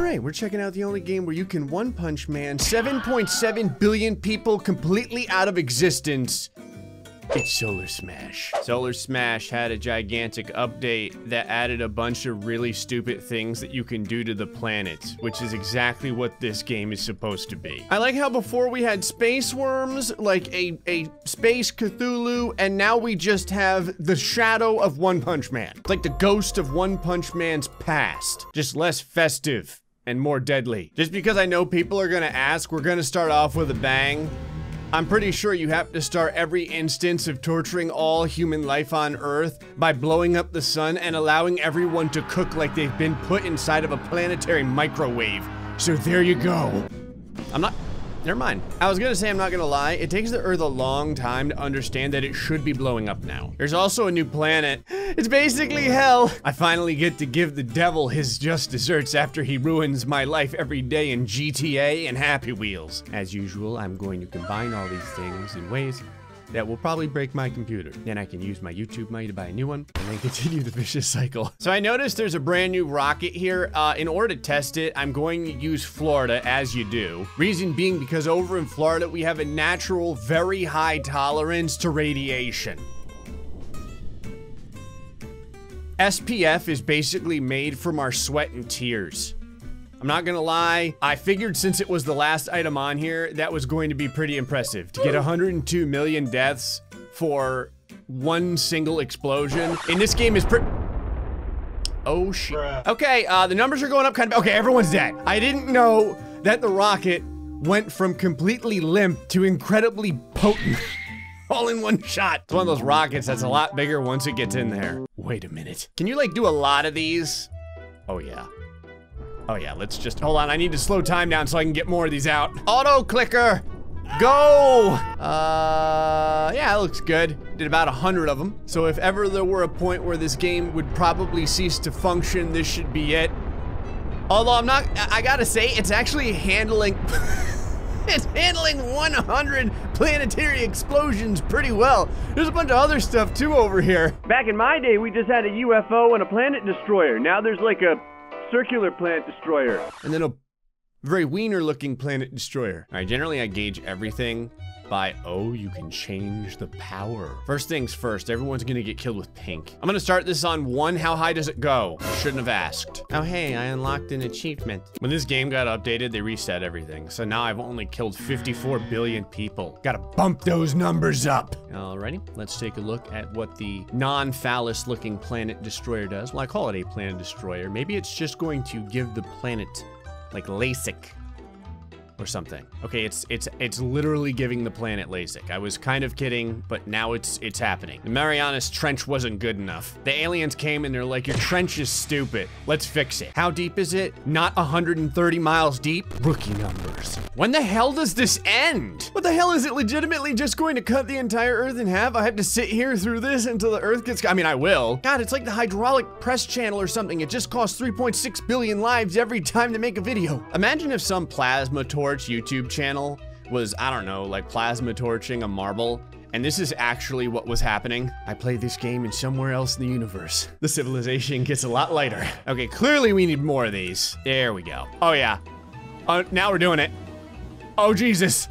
All right, we're checking out the only game where you can one punch man 7.7 billion people completely out of existence. It's Solar Smash. Solar Smash had a gigantic update that added a bunch of really stupid things that you can do to the planet, which is exactly what this game is supposed to be. I like how before we had space worms, like a, a space Cthulhu, and now we just have the shadow of One Punch Man. It's like the ghost of One Punch Man's past, just less festive and more deadly. Just because I know people are gonna ask, we're gonna start off with a bang. I'm pretty sure you have to start every instance of torturing all human life on Earth by blowing up the sun and allowing everyone to cook like they've been put inside of a planetary microwave. So there you go. I'm not. Never mind. I was gonna say I'm not gonna lie. It takes the Earth a long time to understand that it should be blowing up now. There's also a new planet. It's basically hell. I finally get to give the devil his just desserts after he ruins my life every day in GTA and Happy Wheels. As usual, I'm going to combine all these things in ways that will probably break my computer. Then I can use my YouTube money to buy a new one and then continue the vicious cycle. So I noticed there's a brand new rocket here. Uh, in order to test it, I'm going to use Florida as you do. Reason being because over in Florida, we have a natural, very high tolerance to radiation. SPF is basically made from our sweat and tears. I'm not gonna lie, I figured since it was the last item on here, that was going to be pretty impressive. To get 102 million deaths for one single explosion in this game is pretty. Oh shit. Okay, uh, the numbers are going up kind of. Okay, everyone's dead. I didn't know that the rocket went from completely limp to incredibly potent. All in one shot. It's one of those rockets that's a lot bigger once it gets in there. Wait a minute. Can you like do a lot of these? Oh yeah. Oh yeah, let's just, hold on, I need to slow time down so I can get more of these out. Auto clicker, go! Uh, yeah, it looks good. Did about a hundred of them. So if ever there were a point where this game would probably cease to function, this should be it. Although I'm not, I gotta say, it's actually handling, it's handling 100 planetary explosions pretty well. There's a bunch of other stuff too over here. Back in my day, we just had a UFO and a planet destroyer. Now there's like a circular planet destroyer. and then a very wiener looking planet destroyer. All right, generally I gauge everything by, oh, you can change the power. First things first, everyone's gonna get killed with pink. I'm gonna start this on one, how high does it go? Shouldn't have asked. Oh, hey, I unlocked an achievement. When this game got updated, they reset everything. So now I've only killed 54 billion people. Gotta bump those numbers up. Alrighty, let's take a look at what the non-phallus looking planet destroyer does. Well, I call it a planet destroyer. Maybe it's just going to give the planet like LASIK or something. Okay, it's it's it's literally giving the planet LASIK. I was kind of kidding, but now it's it's happening. The Marianas Trench wasn't good enough. The aliens came and they're like, your trench is stupid. Let's fix it. How deep is it? Not 130 miles deep? Rookie numbers. When the hell does this end? What the hell is it legitimately just going to cut the entire Earth in half? I have to sit here through this until the Earth gets, I mean, I will. God, it's like the hydraulic press channel or something. It just costs 3.6 billion lives every time to make a video. Imagine if some plasma torch YouTube channel was, I don't know, like plasma torching a marble. And this is actually what was happening. I played this game in somewhere else in the universe. The civilization gets a lot lighter. Okay, clearly we need more of these. There we go. Oh yeah. Oh, now we're doing it. Oh Jesus.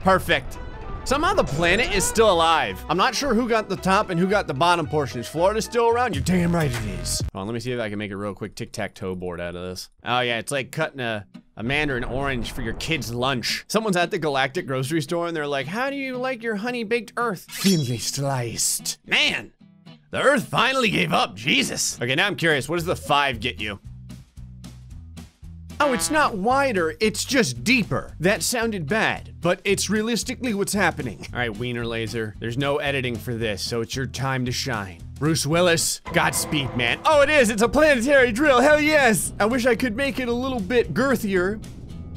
Perfect. Somehow the planet is still alive. I'm not sure who got the top and who got the bottom portion. Is Florida still around? You're damn right it is. Hold on, let me see if I can make a real quick tic-tac-toe board out of this. Oh yeah, it's like cutting a, a mandarin orange for your kid's lunch. Someone's at the Galactic grocery store and they're like, how do you like your honey-baked earth? Thinly sliced. Man, the earth finally gave up, Jesus. Okay, now I'm curious, what does the five get you? Oh, it's not wider, it's just deeper. That sounded bad, but it's realistically what's happening. All right, Wiener Laser, there's no editing for this, so it's your time to shine. Bruce Willis, Godspeed, man. Oh, it is, it's a planetary drill, hell yes! I wish I could make it a little bit girthier,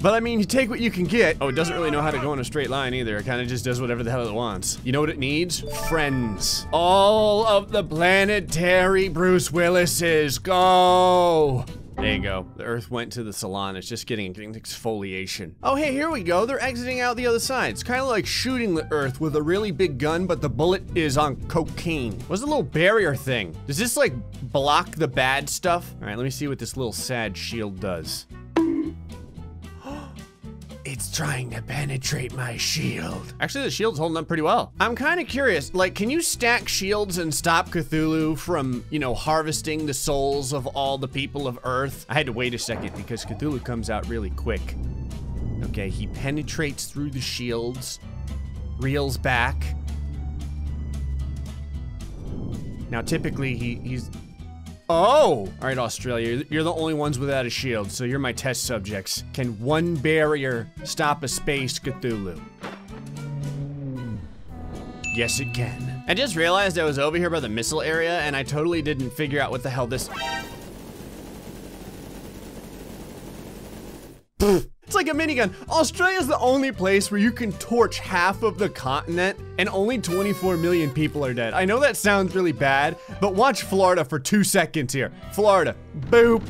but I mean, you take what you can get. Oh, it doesn't really know how to go in a straight line either. It kind of just does whatever the hell it wants. You know what it needs? Friends. All of the planetary Bruce Willis's. go! There you go. The Earth went to the salon. It's just getting, getting exfoliation. Oh, hey, here we go. They're exiting out the other side. It's kind of like shooting the Earth with a really big gun, but the bullet is on cocaine. What's the little barrier thing? Does this like block the bad stuff? All right, let me see what this little sad shield does. It's trying to penetrate my shield. Actually, the shield's holding up pretty well. I'm kind of curious, like, can you stack shields and stop Cthulhu from, you know, harvesting the souls of all the people of Earth? I had to wait a second because Cthulhu comes out really quick. Okay, he penetrates through the shields, reels back. Now, typically, he, he's Oh! All right, Australia, you're the only ones without a shield, so you're my test subjects. Can one barrier stop a space Cthulhu? Yes, it can. I just realized I was over here by the missile area, and I totally didn't figure out what the hell this... It's like a minigun. Australia's the only place where you can torch half of the continent and only 24 million people are dead. I know that sounds really bad, but watch Florida for two seconds here. Florida, boop.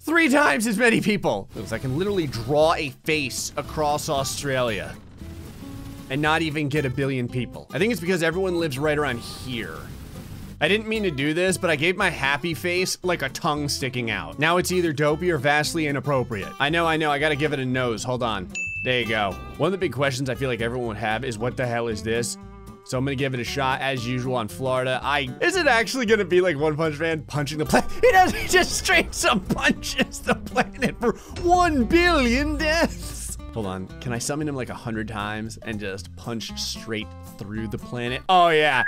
Three times as many people. I can literally draw a face across Australia and not even get a billion people. I think it's because everyone lives right around here. I didn't mean to do this, but I gave my happy face like a tongue sticking out. Now it's either dopey or vastly inappropriate. I know, I know, I gotta give it a nose. Hold on. There you go. One of the big questions I feel like everyone would have is what the hell is this? So I'm gonna give it a shot as usual on Florida. I is it actually gonna be like One Punch Man punching the planet? He does he just straight some punches the planet for one billion deaths. Hold on, can I summon him like a hundred times and just punch straight through the planet? Oh yeah,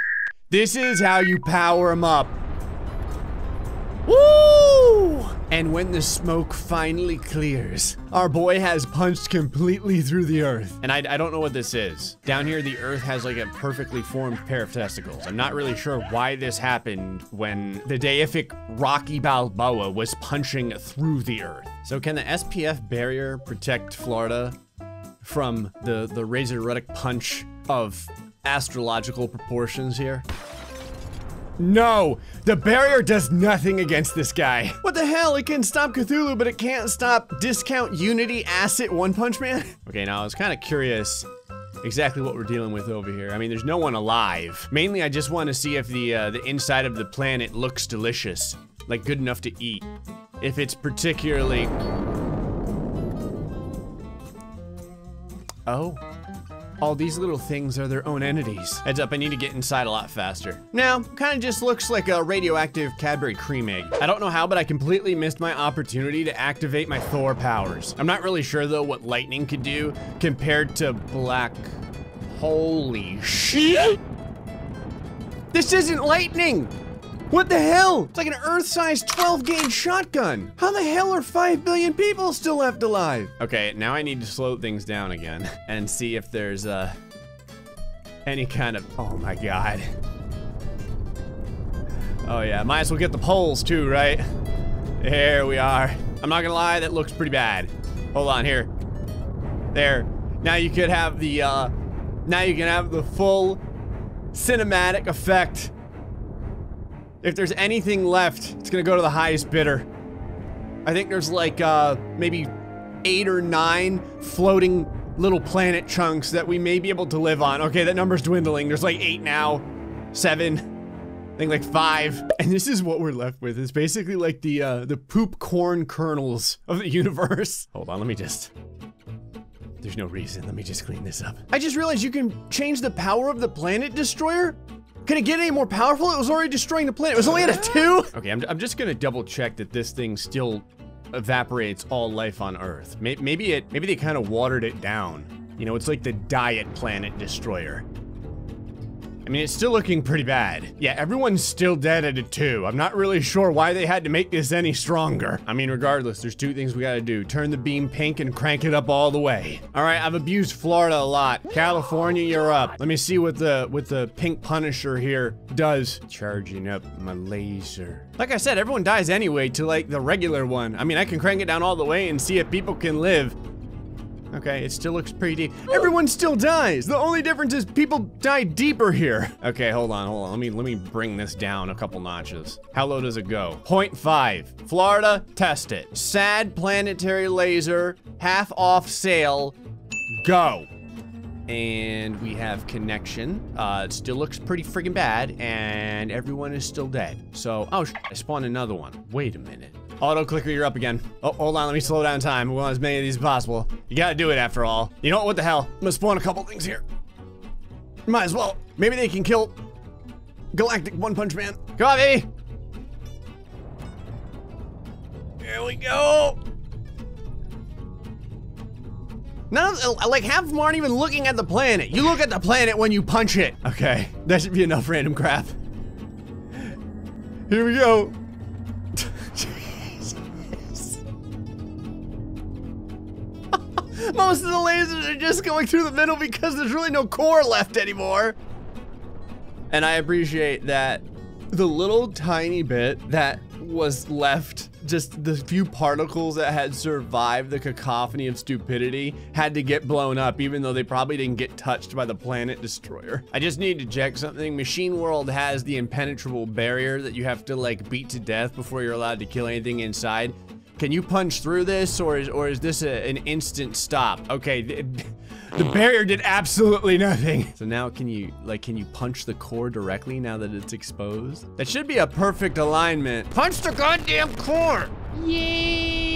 this is how you power them up. Woo! And when the smoke finally clears, our boy has punched completely through the earth. And I, I, don't know what this is. Down here, the earth has like a perfectly formed pair of testicles. I'm not really sure why this happened when the deific Rocky Balboa was punching through the earth. So can the SPF barrier protect Florida from the, the razor punch of astrological proportions here? No, the barrier does nothing against this guy. What the hell? It can stop Cthulhu, but it can't stop Discount Unity Asset One Punch Man? Okay, now I was kind of curious exactly what we're dealing with over here. I mean, there's no one alive. Mainly, I just want to see if the uh, the inside of the planet looks delicious, like good enough to eat. If it's particularly... Oh. All these little things are their own entities. Heads up, I need to get inside a lot faster. Now, kind of just looks like a radioactive Cadbury cream egg. I don't know how, but I completely missed my opportunity to activate my Thor powers. I'm not really sure though what lightning could do compared to black. Holy shit! This isn't lightning! What the hell? It's like an Earth-sized 12-gauge shotgun. How the hell are 5 billion people still left alive? Okay, now I need to slow things down again and see if there's, uh, any kind of, oh my god. Oh yeah, might as well get the poles too, right? There we are. I'm not gonna lie, that looks pretty bad. Hold on here. There. Now you could have the, uh, now you can have the full cinematic effect if there's anything left, it's gonna go to the highest bidder. I think there's like, uh, maybe eight or nine floating little planet chunks that we may be able to live on. Okay, that number's dwindling. There's like eight now, seven, I think like five. And this is what we're left with. It's basically like the, uh, the poop corn kernels of the universe. Hold on, let me just, there's no reason. Let me just clean this up. I just realized you can change the power of the planet destroyer? Can it get any more powerful? It was already destroying the planet. It was only at a two? Okay, I'm, I'm just gonna double check that this thing still evaporates all life on Earth. Maybe it, maybe they kind of watered it down. You know, it's like the diet planet destroyer. I mean, it's still looking pretty bad. Yeah, everyone's still dead at a two. I'm not really sure why they had to make this any stronger. I mean, regardless, there's two things we gotta do. Turn the beam pink and crank it up all the way. All right, I've abused Florida a lot. California, you're up. Let me see what the, what the pink punisher here does. Charging up my laser. Like I said, everyone dies anyway to like the regular one. I mean, I can crank it down all the way and see if people can live. Okay, it still looks pretty deep. Everyone still dies. The only difference is people die deeper here. Okay, hold on, hold on. Let me let me bring this down a couple notches. How low does it go? 0.5. Florida, test it. Sad planetary laser, half off sale. Go and we have connection. Uh, it still looks pretty freaking bad, and everyone is still dead. So, oh, I spawned another one. Wait a minute. Auto clicker, you're up again. Oh, hold on, let me slow down time. We want as many of these as possible. You gotta do it after all. You know what, what the hell? I'm gonna spawn a couple things here. Might as well. Maybe they can kill Galactic One Punch Man. Come on, baby. There we go. None of, like half of them aren't even looking at the planet. You look at the planet when you punch it. Okay, that should be enough random crap. Here we go. Most of the lasers are just going through the middle because there's really no core left anymore. And I appreciate that the little tiny bit that was left just the few particles that had survived the cacophony of stupidity had to get blown up, even though they probably didn't get touched by the planet destroyer. I just need to check something. Machine World has the impenetrable barrier that you have to like beat to death before you're allowed to kill anything inside. Can you punch through this, or is, or is this a, an instant stop? Okay, the, the barrier did absolutely nothing. So now can you, like, can you punch the core directly now that it's exposed? That should be a perfect alignment. Punch the goddamn core! Yeet!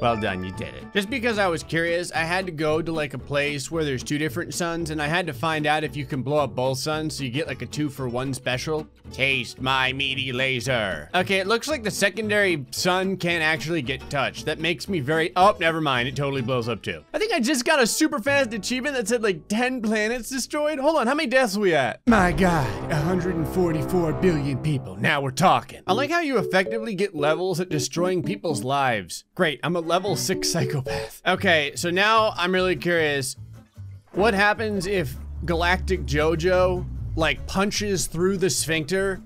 Well done, you did it. Just because I was curious, I had to go to like a place where there's two different suns and I had to find out if you can blow up both suns so you get like a two for one special. Taste my meaty laser. Okay, it looks like the secondary sun can't actually get touched. That makes me very, oh, never mind. It totally blows up too. I think I just got a super fast achievement that said like 10 planets destroyed. Hold on, how many deaths are we at? My God, 144 billion people. Now we're talking. I like how you effectively get levels at destroying people's lives. Great, I'm a level six psychopath. Okay, so now I'm really curious. What happens if Galactic Jojo like punches through the sphincter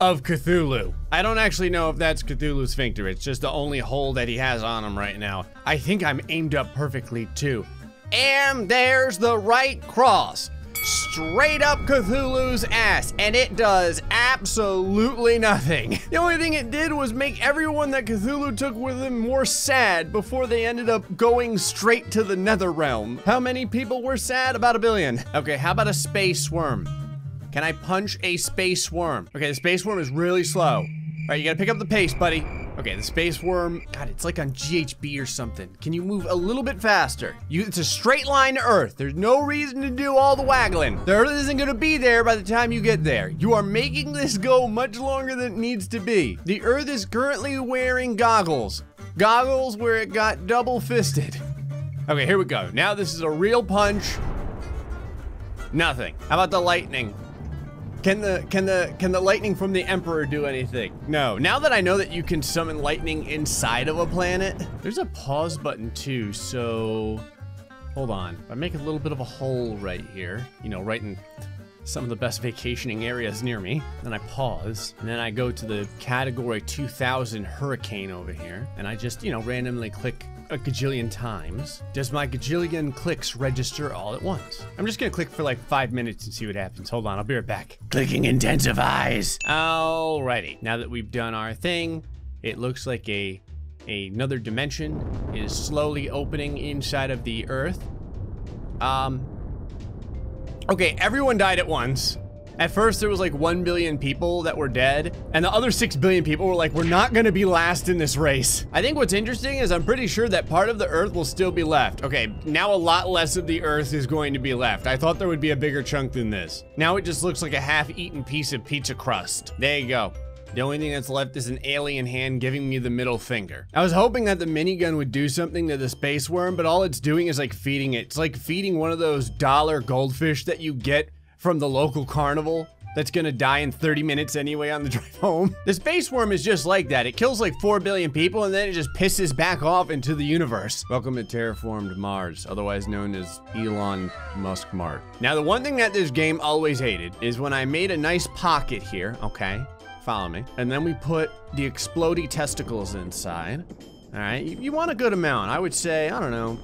of Cthulhu. I don't actually know if that's Cthulhu's sphincter. It's just the only hole that he has on him right now. I think I'm aimed up perfectly too. And there's the right cross. Straight up Cthulhu's ass, and it does absolutely nothing. The only thing it did was make everyone that Cthulhu took with him more sad before they ended up going straight to the nether realm. How many people were sad? About a billion. Okay, how about a space worm? Can I punch a space worm? Okay, the space worm is really slow. All right, you gotta pick up the pace, buddy. Okay, the space worm, God, it's like on GHB or something. Can you move a little bit faster? You, it's a straight line to Earth. There's no reason to do all the waggling. The Earth isn't gonna be there by the time you get there. You are making this go much longer than it needs to be. The Earth is currently wearing goggles. Goggles where it got double fisted. Okay, here we go. Now this is a real punch. Nothing. How about the lightning? Can the can the can the lightning from the Emperor do anything? No. Now that I know that you can summon lightning inside of a planet, there's a pause button too. So hold on. If I make a little bit of a hole right here, you know, right in some of the best vacationing areas near me. Then I pause, and then I go to the category 2000 hurricane over here, and I just, you know, randomly click a gajillion times. Does my gajillion clicks register all at once? I'm just gonna click for like five minutes and see what happens. Hold on, I'll be right back. Clicking intensifies. Alrighty, now that we've done our thing, it looks like a another dimension is slowly opening inside of the Earth. Um, okay, everyone died at once. At first, there was like 1 billion people that were dead, and the other 6 billion people were like, we're not gonna be last in this race. I think what's interesting is I'm pretty sure that part of the Earth will still be left. Okay, now a lot less of the Earth is going to be left. I thought there would be a bigger chunk than this. Now it just looks like a half-eaten piece of pizza crust. There you go. The only thing that's left is an alien hand giving me the middle finger. I was hoping that the minigun would do something to the space worm, but all it's doing is like feeding it. It's like feeding one of those dollar goldfish that you get from the local carnival that's gonna die in 30 minutes anyway on the drive home. The space worm is just like that. It kills like 4 billion people and then it just pisses back off into the universe. Welcome to terraformed Mars, otherwise known as Elon Musk Mart. Now, the one thing that this game always hated is when I made a nice pocket here, okay? Follow me. And then we put the explodey testicles inside. All right, you, you want a good amount. I would say, I don't know,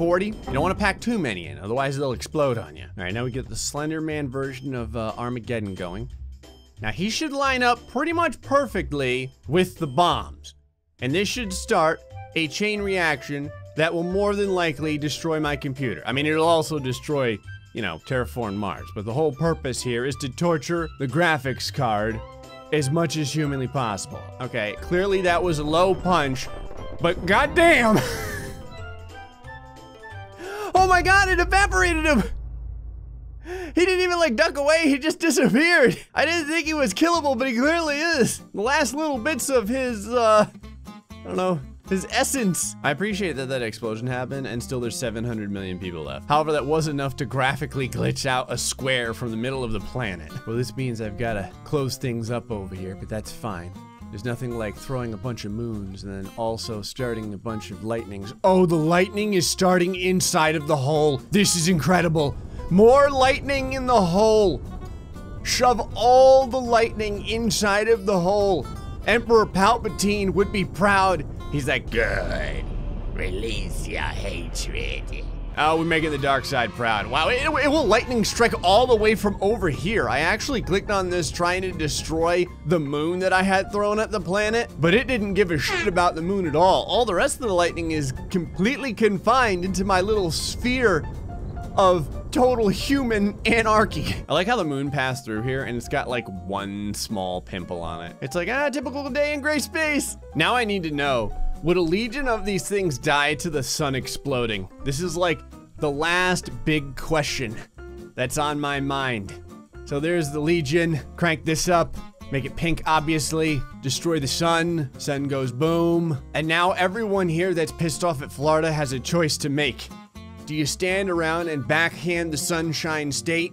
40. You don't want to pack too many in, otherwise they'll explode on you. All right, now we get the Slender Man version of uh, Armageddon going. Now he should line up pretty much perfectly with the bombs. And this should start a chain reaction that will more than likely destroy my computer. I mean, it'll also destroy, you know, terraform Mars. But the whole purpose here is to torture the graphics card as much as humanly possible. Okay, clearly that was a low punch, but goddamn! my god, it evaporated him! He didn't even like duck away, he just disappeared. I didn't think he was killable, but he clearly is. The last little bits of his, uh, I don't know, his essence. I appreciate that that explosion happened and still there's 700 million people left. However, that was enough to graphically glitch out a square from the middle of the planet. Well, this means I've got to close things up over here, but that's fine. There's nothing like throwing a bunch of moons and then also starting a bunch of lightnings. Oh, the lightning is starting inside of the hole. This is incredible. More lightning in the hole. Shove all the lightning inside of the hole. Emperor Palpatine would be proud. He's like, good. Release your hatred. Oh, we're making the dark side proud. Wow, it, it, will lightning strike all the way from over here. I actually clicked on this trying to destroy the moon that I had thrown at the planet, but it didn't give a shit about the moon at all. All the rest of the lightning is completely confined into my little sphere of total human anarchy. I like how the moon passed through here and it's got like one small pimple on it. It's like, ah, typical day in gray space. Now I need to know, would a legion of these things die to the sun exploding? This is like the last big question that's on my mind. So there's the legion, crank this up, Make it pink, obviously. Destroy the sun. Sun goes boom. And now everyone here that's pissed off at Florida has a choice to make. Do you stand around and backhand the Sunshine State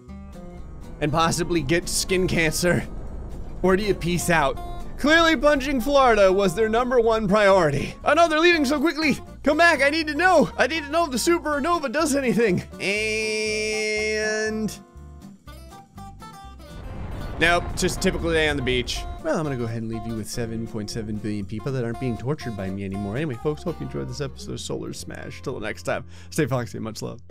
and possibly get skin cancer? Or do you peace out? Clearly punching Florida was their number one priority. Oh no, they're leaving so quickly. Come back, I need to know. I need to know if the supernova does anything. And... Nope, just a typical day on the beach. Well, I'm gonna go ahead and leave you with 7.7 billion people that aren't being tortured by me anymore. Anyway, folks, hope you enjoyed this episode of Solar Smash. Till the next time, stay foxy and much love.